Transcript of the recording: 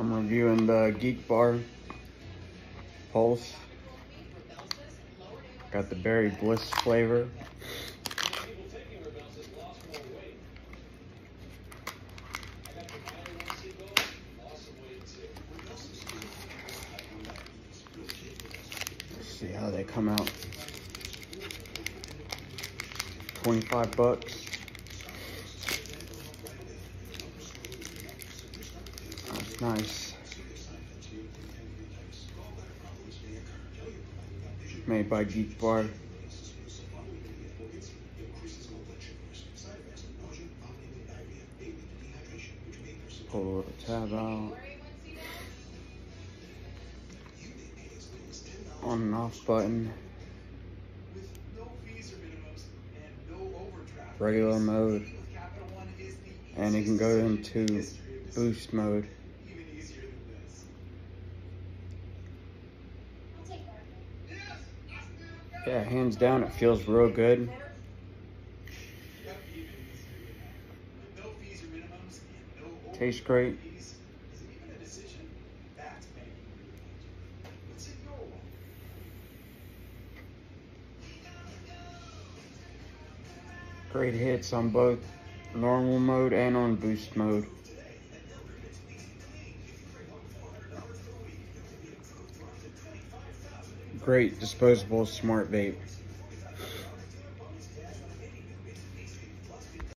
I'm reviewing the Geek Bar Pulse. Got the Berry Bliss flavor. Let's see how they come out. 25 bucks. Nice. Made by Geek Bar. Pull little tab out. On and off button. Regular mode. And you can go into boost mode. Yeah, hands down, it feels real good. Tastes great. Great hits on both normal mode and on boost mode. Great disposable smart vape.